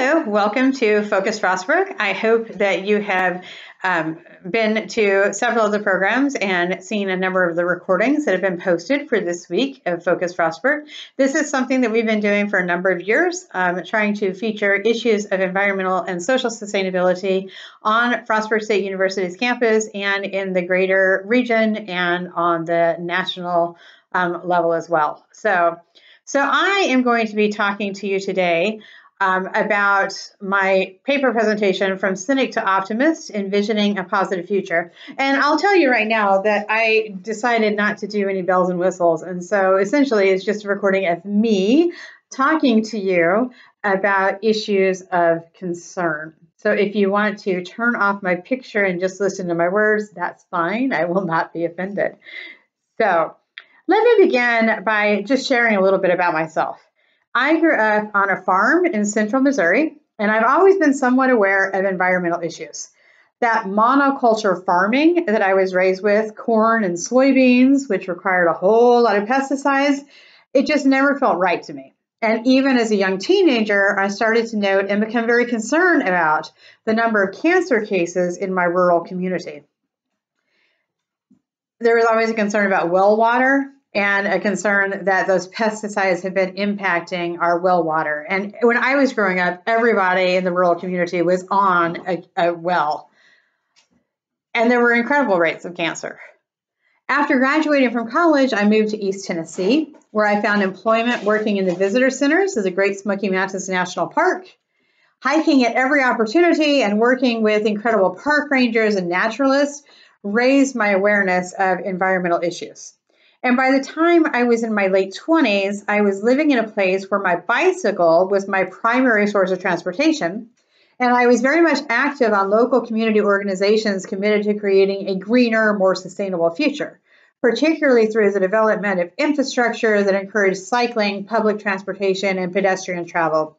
Hello, welcome to Focus Frostburg. I hope that you have um, been to several of the programs and seen a number of the recordings that have been posted for this week of Focus Frostburg. This is something that we've been doing for a number of years, um, trying to feature issues of environmental and social sustainability on Frostburg State University's campus and in the greater region and on the national um, level as well. So, so I am going to be talking to you today um, about my paper presentation from cynic to optimist, envisioning a positive future. And I'll tell you right now that I decided not to do any bells and whistles. And so essentially, it's just a recording of me talking to you about issues of concern. So if you want to turn off my picture and just listen to my words, that's fine. I will not be offended. So let me begin by just sharing a little bit about myself. I grew up on a farm in central Missouri, and I've always been somewhat aware of environmental issues. That monoculture farming that I was raised with, corn and soybeans, which required a whole lot of pesticides, it just never felt right to me. And even as a young teenager, I started to note and become very concerned about the number of cancer cases in my rural community. There was always a concern about well water and a concern that those pesticides have been impacting our well water. And when I was growing up, everybody in the rural community was on a, a well, and there were incredible rates of cancer. After graduating from college, I moved to East Tennessee, where I found employment working in the visitor centers of the Great Smoky Mountains National Park, hiking at every opportunity, and working with incredible park rangers and naturalists raised my awareness of environmental issues. And by the time I was in my late 20s, I was living in a place where my bicycle was my primary source of transportation. And I was very much active on local community organizations committed to creating a greener, more sustainable future, particularly through the development of infrastructure that encouraged cycling, public transportation, and pedestrian travel.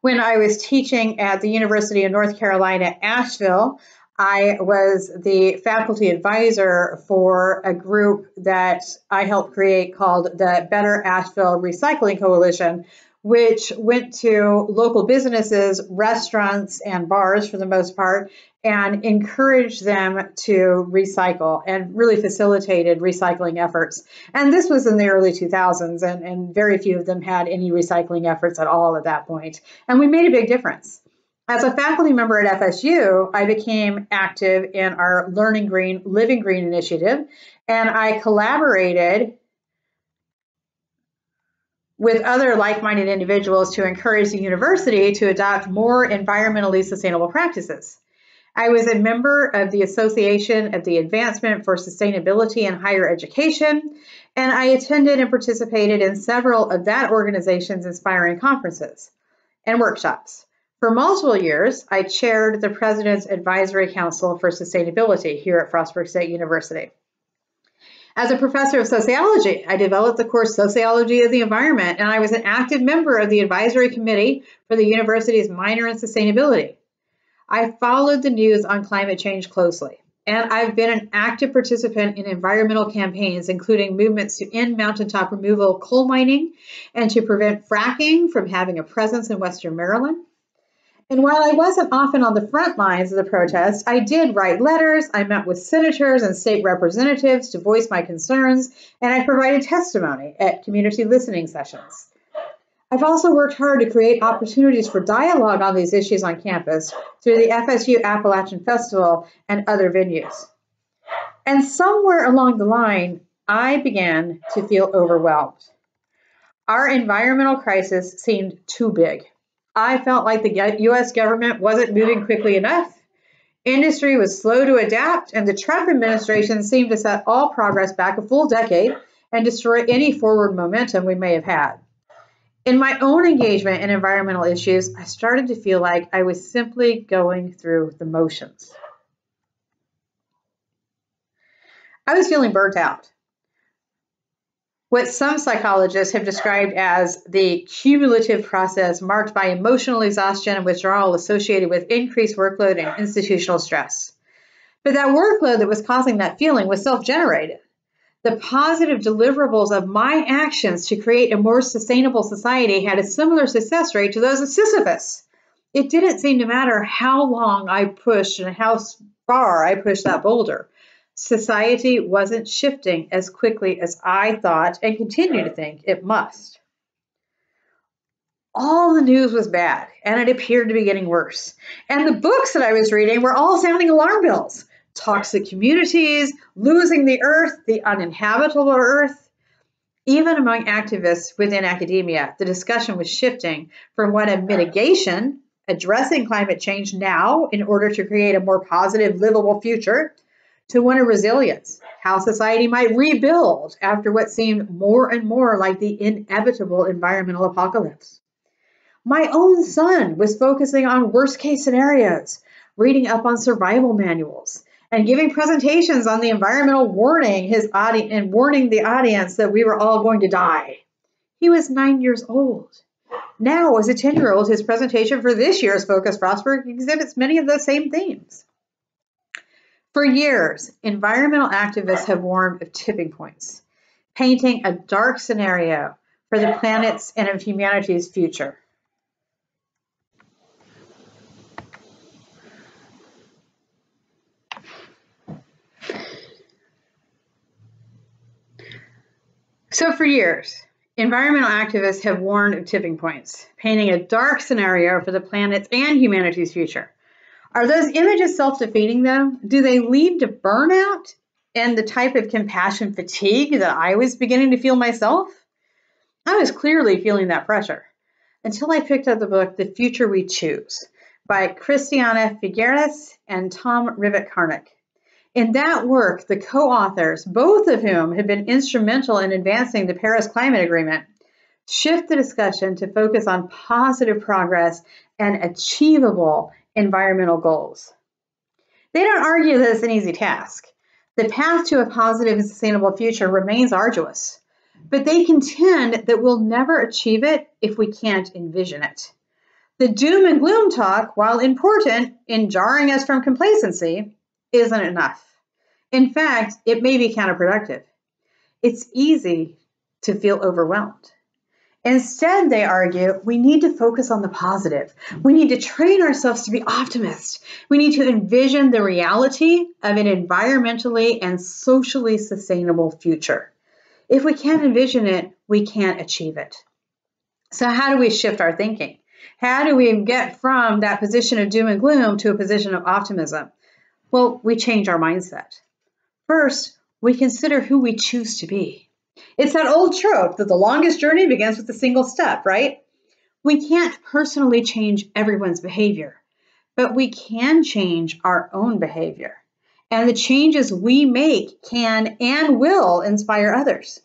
When I was teaching at the University of North Carolina, Asheville, I was the faculty advisor for a group that I helped create called the Better Asheville Recycling Coalition, which went to local businesses, restaurants, and bars for the most part, and encouraged them to recycle and really facilitated recycling efforts. And this was in the early 2000s, and, and very few of them had any recycling efforts at all at that point. And we made a big difference. As a faculty member at FSU, I became active in our Learning Green, Living Green initiative, and I collaborated with other like minded individuals to encourage the university to adopt more environmentally sustainable practices. I was a member of the Association of the Advancement for Sustainability in Higher Education, and I attended and participated in several of that organization's inspiring conferences and workshops. For multiple years, I chaired the President's Advisory Council for Sustainability here at Frostburg State University. As a professor of sociology, I developed the course Sociology of the Environment, and I was an active member of the advisory committee for the university's minor in sustainability. I followed the news on climate change closely, and I've been an active participant in environmental campaigns, including movements to end mountaintop removal coal mining and to prevent fracking from having a presence in Western Maryland. And while I wasn't often on the front lines of the protest, I did write letters, I met with senators and state representatives to voice my concerns, and I provided testimony at community listening sessions. I've also worked hard to create opportunities for dialogue on these issues on campus through the FSU Appalachian Festival and other venues. And somewhere along the line, I began to feel overwhelmed. Our environmental crisis seemed too big. I felt like the US government wasn't moving quickly enough. Industry was slow to adapt, and the Trump administration seemed to set all progress back a full decade and destroy any forward momentum we may have had. In my own engagement in environmental issues, I started to feel like I was simply going through the motions. I was feeling burnt out what some psychologists have described as the cumulative process marked by emotional exhaustion and withdrawal associated with increased workload and institutional stress. But that workload that was causing that feeling was self generated. The positive deliverables of my actions to create a more sustainable society had a similar success rate to those of Sisyphus. It didn't seem to matter how long I pushed and how far I pushed that boulder. Society wasn't shifting as quickly as I thought and continue to think it must. All the news was bad, and it appeared to be getting worse. And the books that I was reading were all sounding alarm bells toxic communities, losing the earth, the uninhabitable earth. Even among activists within academia, the discussion was shifting from one of mitigation, addressing climate change now in order to create a more positive, livable future, to one of resilience, how society might rebuild after what seemed more and more like the inevitable environmental apocalypse. My own son was focusing on worst case scenarios, reading up on survival manuals, and giving presentations on the environmental warning his audience and warning the audience that we were all going to die. He was nine years old. Now, as a 10 year old, his presentation for this year's Focus Frostburg exhibits many of the same themes. For years, environmental activists have warned of tipping points, painting a dark scenario for the planet's and of humanity's future. So, for years, environmental activists have warned of tipping points, painting a dark scenario for the planet's and humanity's future. Are those images self defeating, though? Do they lead to burnout and the type of compassion fatigue that I was beginning to feel myself? I was clearly feeling that pressure until I picked up the book The Future We Choose by Christiana Figueres and Tom Rivett-Carnac. In that work, the co authors, both of whom have been instrumental in advancing the Paris Climate Agreement, shift the discussion to focus on positive progress and achievable environmental goals. They don't argue that it's an easy task. The path to a positive and sustainable future remains arduous, but they contend that we'll never achieve it if we can't envision it. The doom and gloom talk, while important in jarring us from complacency, isn't enough. In fact, it may be counterproductive. It's easy to feel overwhelmed. Instead, they argue, we need to focus on the positive. We need to train ourselves to be optimists. We need to envision the reality of an environmentally and socially sustainable future. If we can't envision it, we can't achieve it. So, how do we shift our thinking? How do we get from that position of doom and gloom to a position of optimism? Well, we change our mindset. First, we consider who we choose to be. It's that old trope that the longest journey begins with a single step, right? We can't personally change everyone's behavior, but we can change our own behavior. And the changes we make can and will inspire others.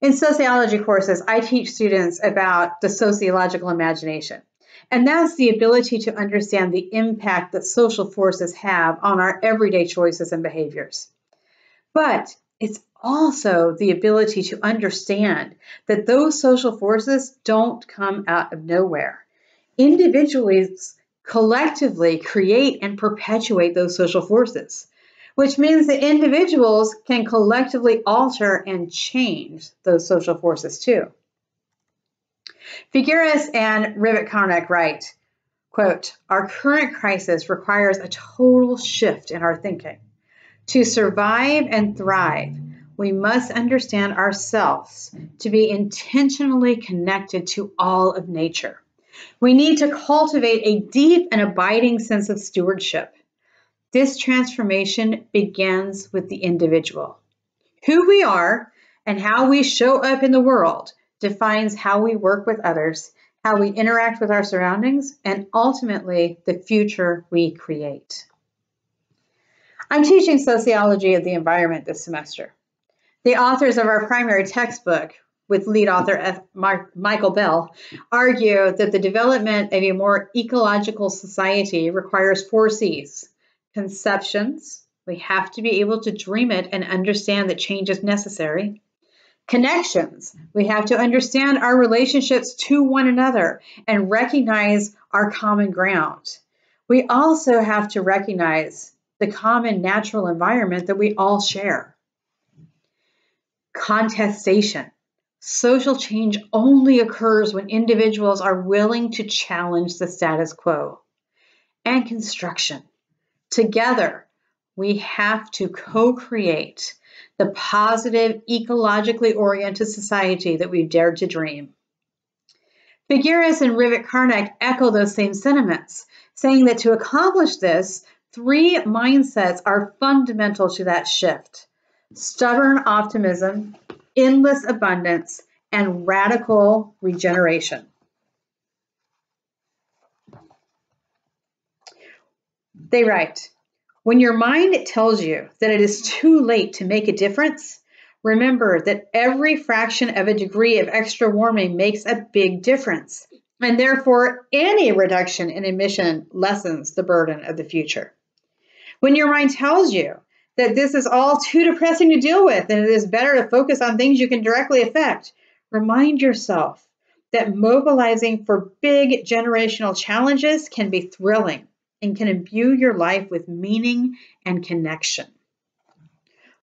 In sociology courses, I teach students about the sociological imagination. And that's the ability to understand the impact that social forces have on our everyday choices and behaviors. But it's also the ability to understand that those social forces don't come out of nowhere. Individuals collectively create and perpetuate those social forces, which means that individuals can collectively alter and change those social forces too. Figueres and Rivett-Carnac write, quote, our current crisis requires a total shift in our thinking. To survive and thrive, we must understand ourselves to be intentionally connected to all of nature. We need to cultivate a deep and abiding sense of stewardship. This transformation begins with the individual. Who we are and how we show up in the world defines how we work with others, how we interact with our surroundings, and ultimately the future we create. I'm teaching sociology of the environment this semester. The authors of our primary textbook, with lead author F. Mark, Michael Bell, argue that the development of a more ecological society requires four C's conceptions, we have to be able to dream it and understand that change is necessary. Connections. We have to understand our relationships to one another and recognize our common ground. We also have to recognize the common natural environment that we all share. Contestation. Social change only occurs when individuals are willing to challenge the status quo. And construction. Together, we have to co create the positive, ecologically oriented society that we've dared to dream. Figueres and Rivett Carnac echo those same sentiments, saying that to accomplish this, three mindsets are fundamental to that shift stubborn optimism, endless abundance, and radical regeneration. They write, when your mind tells you that it is too late to make a difference, remember that every fraction of a degree of extra warming makes a big difference, and therefore any reduction in emission lessens the burden of the future. When your mind tells you that this is all too depressing to deal with and it is better to focus on things you can directly affect, remind yourself that mobilizing for big generational challenges can be thrilling and can imbue your life with meaning and connection.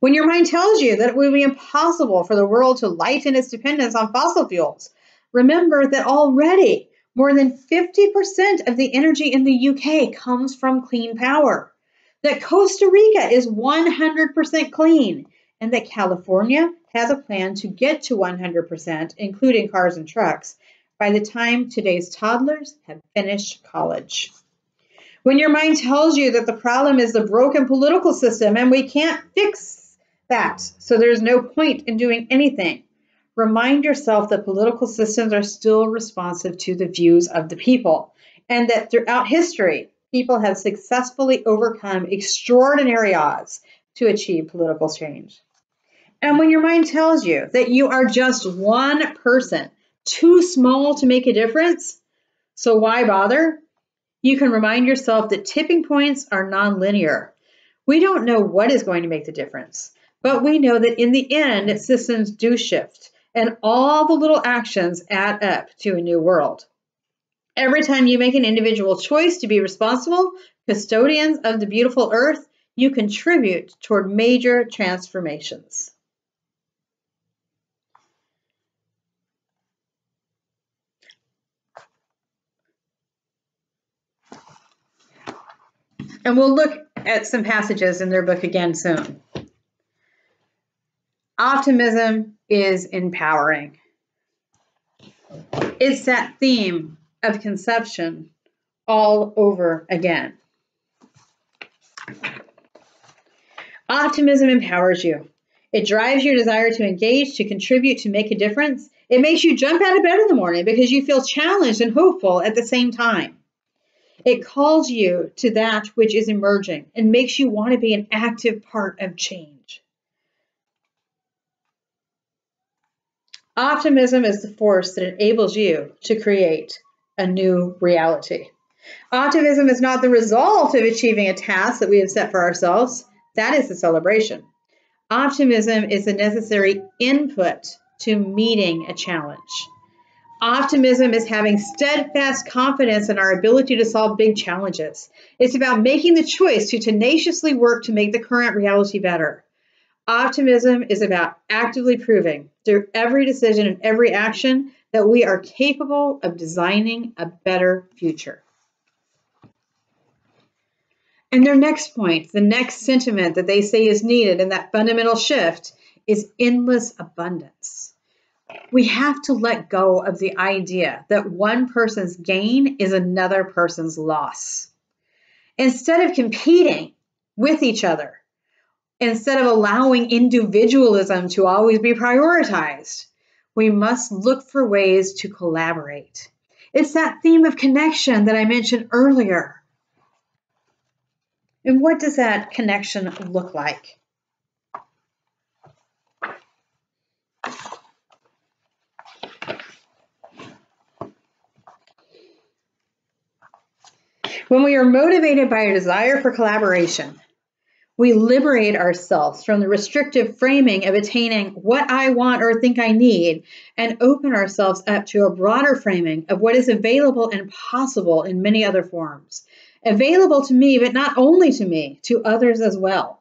When your mind tells you that it will be impossible for the world to lighten its dependence on fossil fuels, remember that already more than 50% of the energy in the UK comes from clean power, that Costa Rica is 100% clean, and that California has a plan to get to 100%, including cars and trucks, by the time today's toddlers have finished college. When your mind tells you that the problem is the broken political system and we can't fix that, so there's no point in doing anything, remind yourself that political systems are still responsive to the views of the people and that throughout history, people have successfully overcome extraordinary odds to achieve political change. And when your mind tells you that you are just one person, too small to make a difference, so why bother? You can remind yourself that tipping points are nonlinear. We don't know what is going to make the difference, but we know that in the end, systems do shift and all the little actions add up to a new world. Every time you make an individual choice to be responsible custodians of the beautiful earth, you contribute toward major transformations. And we'll look at some passages in their book again soon. Optimism is empowering. It's that theme of conception all over again. Optimism empowers you. It drives your desire to engage, to contribute, to make a difference. It makes you jump out of bed in the morning because you feel challenged and hopeful at the same time. It calls you to that which is emerging and makes you want to be an active part of change. Optimism is the force that enables you to create a new reality. Optimism is not the result of achieving a task that we have set for ourselves. That is the celebration. Optimism is the necessary input to meeting a challenge. Optimism is having steadfast confidence in our ability to solve big challenges. It's about making the choice to tenaciously work to make the current reality better. Optimism is about actively proving through every decision and every action that we are capable of designing a better future. And their next point, the next sentiment that they say is needed in that fundamental shift, is endless abundance we have to let go of the idea that one person's gain is another person's loss. Instead of competing with each other, instead of allowing individualism to always be prioritized, we must look for ways to collaborate. It's that theme of connection that I mentioned earlier. And what does that connection look like? When we are motivated by a desire for collaboration, we liberate ourselves from the restrictive framing of attaining what I want or think I need and open ourselves up to a broader framing of what is available and possible in many other forms. Available to me, but not only to me, to others as well.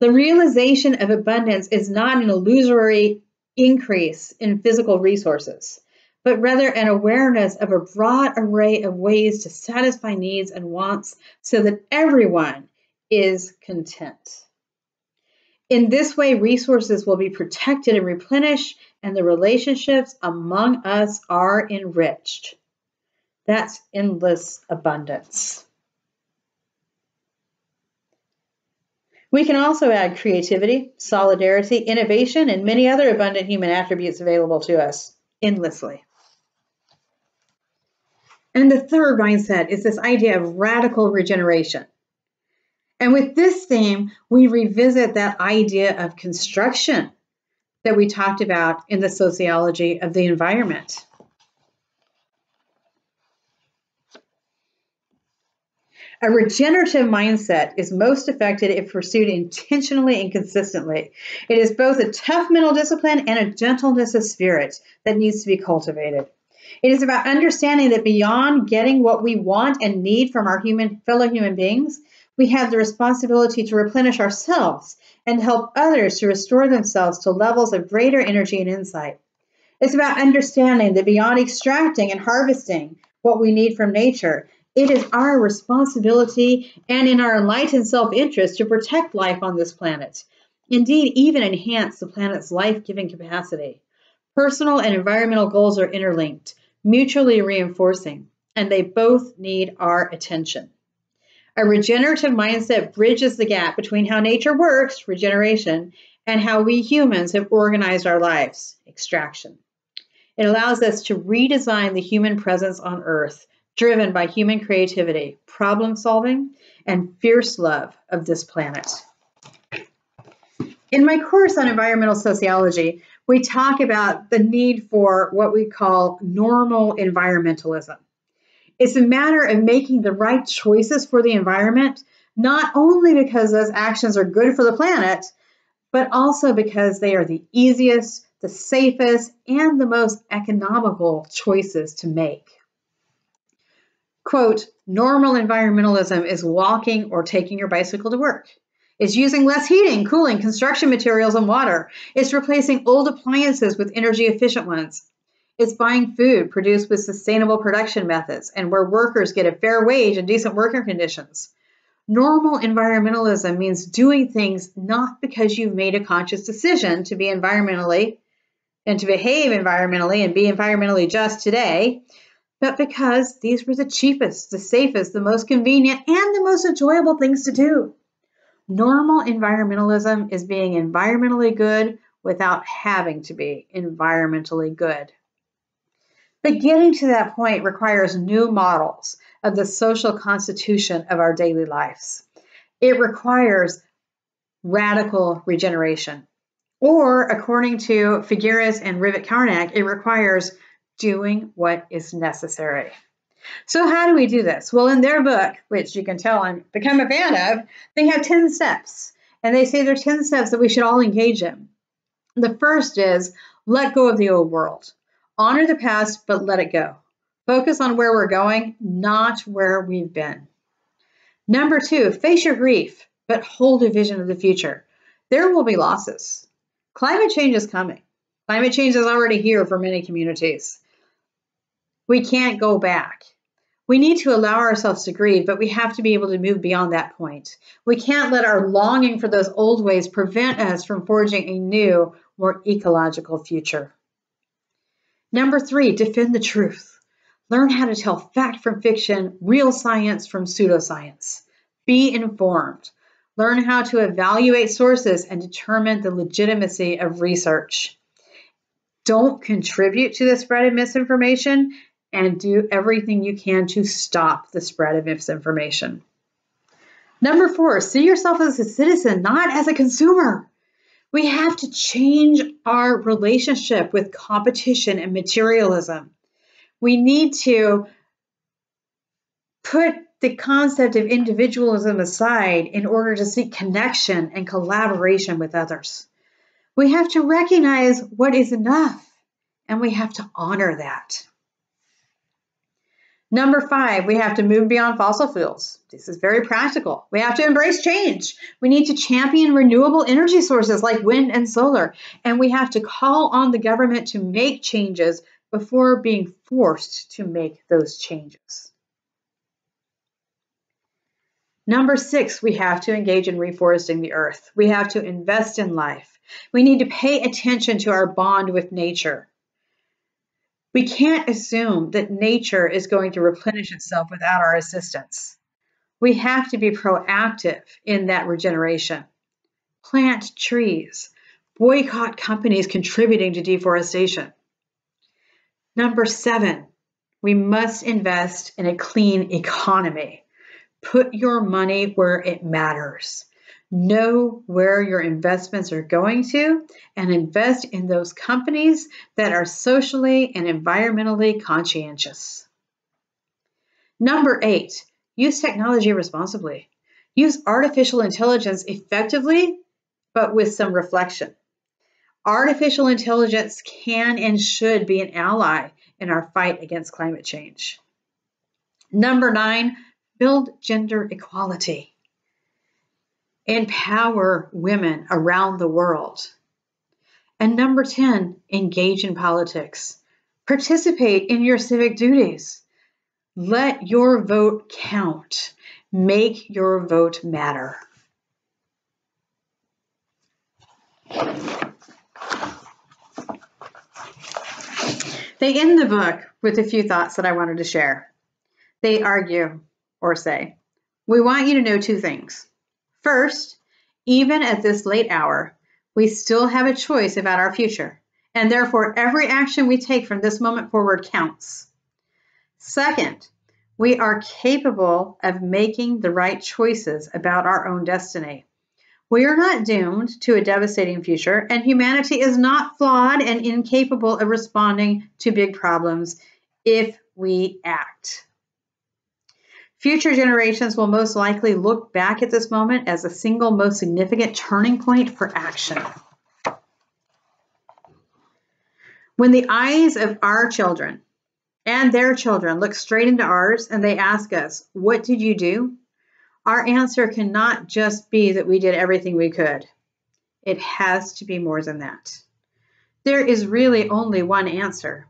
The realization of abundance is not an illusory increase in physical resources, but rather an awareness of a broad array of ways to satisfy needs and wants so that everyone is content. In this way, resources will be protected and replenished, and the relationships among us are enriched. That's endless abundance. We can also add creativity, solidarity, innovation, and many other abundant human attributes available to us endlessly. And the third mindset is this idea of radical regeneration. And with this theme, we revisit that idea of construction that we talked about in the sociology of the environment. A regenerative mindset is most effective if pursued intentionally and consistently. It is both a tough mental discipline and a gentleness of spirit that needs to be cultivated. It is about understanding that beyond getting what we want and need from our human fellow human beings, we have the responsibility to replenish ourselves and help others to restore themselves to levels of greater energy and insight. It's about understanding that beyond extracting and harvesting what we need from nature, it is our responsibility and in our enlightened self interest to protect life on this planet. Indeed, even enhance the planet's life giving capacity. Personal and environmental goals are interlinked, mutually reinforcing, and they both need our attention. A regenerative mindset bridges the gap between how nature works, regeneration, and how we humans have organized our lives, extraction. It allows us to redesign the human presence on Earth driven by human creativity, problem solving, and fierce love of this planet. In my course on environmental sociology, we talk about the need for what we call normal environmentalism. It's a matter of making the right choices for the environment, not only because those actions are good for the planet, but also because they are the easiest, the safest, and the most economical choices to make. Quote, normal environmentalism is walking or taking your bicycle to work. It's using less heating, cooling, construction materials, and water. It's replacing old appliances with energy efficient ones. It's buying food produced with sustainable production methods and where workers get a fair wage and decent working conditions. Normal environmentalism means doing things not because you've made a conscious decision to be environmentally and to behave environmentally and be environmentally just today, but because these were the cheapest, the safest, the most convenient, and the most enjoyable things to do. Normal environmentalism is being environmentally good without having to be environmentally good. But getting to that point requires new models of the social constitution of our daily lives. It requires radical regeneration. Or, according to Figueres and Rivett-Carnac, it requires doing what is necessary. So, how do we do this? Well, in their book, which you can tell I'm become a fan of, they have 10 steps. And they say there are 10 steps that we should all engage in. The first is let go of the old world. Honor the past, but let it go. Focus on where we're going, not where we've been. Number two, face your grief, but hold a vision of the future. There will be losses. Climate change is coming. Climate change is already here for many communities. We can't go back. We need to allow ourselves to grieve, but we have to be able to move beyond that point. We can't let our longing for those old ways prevent us from forging a new, more ecological future. Number three, defend the truth. Learn how to tell fact from fiction, real science from pseudoscience. Be informed. Learn how to evaluate sources and determine the legitimacy of research. Don't contribute to the spread of misinformation and do everything you can to stop the spread of misinformation. Number four, see yourself as a citizen, not as a consumer. We have to change our relationship with competition and materialism. We need to put the concept of individualism aside in order to seek connection and collaboration with others. We have to recognize what is enough and we have to honor that. Number five, we have to move beyond fossil fuels. This is very practical. We have to embrace change. We need to champion renewable energy sources like wind and solar. And we have to call on the government to make changes before being forced to make those changes. Number six, we have to engage in reforesting the earth. We have to invest in life. We need to pay attention to our bond with nature. We can't assume that nature is going to replenish itself without our assistance. We have to be proactive in that regeneration. Plant trees, boycott companies contributing to deforestation. Number seven, we must invest in a clean economy. Put your money where it matters. Know where your investments are going to and invest in those companies that are socially and environmentally conscientious. Number eight, use technology responsibly. Use artificial intelligence effectively, but with some reflection. Artificial intelligence can and should be an ally in our fight against climate change. Number nine, build gender equality empower women around the world. And number 10, engage in politics. Participate in your civic duties. Let your vote count. Make your vote matter. They end the book with a few thoughts that I wanted to share. They argue or say, We want you to know two things. First, even at this late hour, we still have a choice about our future, and therefore every action we take from this moment forward counts. Second, we are capable of making the right choices about our own destiny. We are not doomed to a devastating future, and humanity is not flawed and incapable of responding to big problems if we act. Future generations will most likely look back at this moment as the single most significant turning point for action. When the eyes of our children and their children look straight into ours and they ask us, What did you do? Our answer cannot just be that we did everything we could. It has to be more than that. There is really only one answer.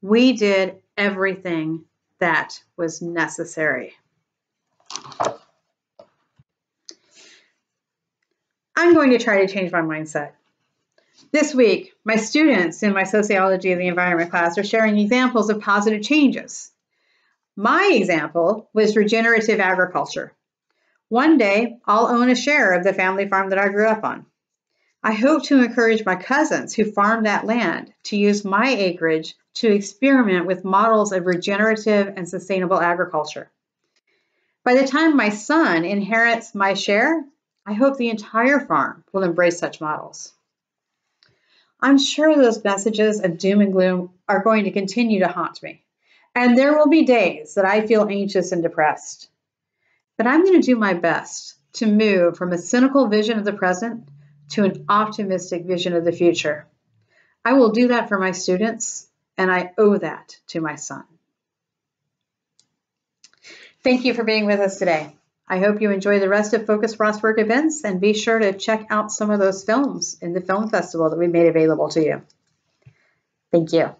We did everything that was necessary. I'm going to try to change my mindset. This week, my students in my Sociology of the Environment class are sharing examples of positive changes. My example was regenerative agriculture. One day, I'll own a share of the family farm that I grew up on. I hope to encourage my cousins who farm that land to use my acreage to experiment with models of regenerative and sustainable agriculture. By the time my son inherits my share, I hope the entire farm will embrace such models. I'm sure those messages of doom and gloom are going to continue to haunt me, and there will be days that I feel anxious and depressed. But I'm going to do my best to move from a cynical vision of the present to an optimistic vision of the future. I will do that for my students, and I owe that to my son. Thank you for being with us today. I hope you enjoy the rest of Focus Frostburg events and be sure to check out some of those films in the film festival that we made available to you. Thank you.